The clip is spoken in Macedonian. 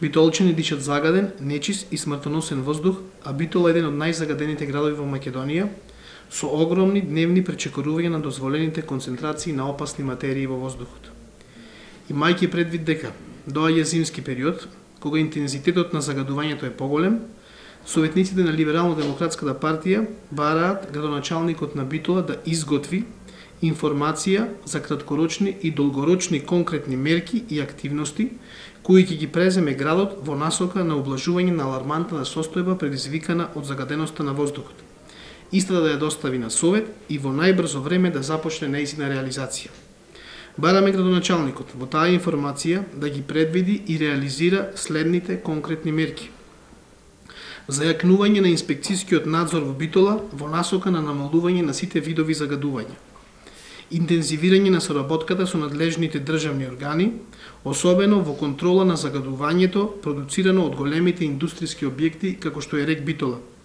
Битолчани дишат загаден, нечист и смртоносен воздух, а Битола е еден од најзагадените градови во Македонија, со огромни дневни пречекорувања на дозволените концентрации на опасни материи во воздухот. Имајќи предвид дека доаѓа зимски период, кога интензитетот на загадувањето е поголем, советниците на Либерално-демократската партија бараат градоначалникот на Битола да изготви информација за краткорочни и долгорочни конкретни мерки и активности кои ќе ги преземе градот во насока на облажување на алармантна состојба предизвикана од загаденоста на воздухот. Иста да ја достави на Совет и во најбрзо време да започне неизина реализација. Бараме градоначалникот во таа информација да ги предвиди и реализира следните конкретни мерки. Зајакнување на инспекцијскиот надзор во Битола во насока на намалување на сите видови загадувања интензивирање на соработката со надлежните државни органи, особено во контрола на загадувањето продуцирано од големите индустријски објекти како што е рек Битола –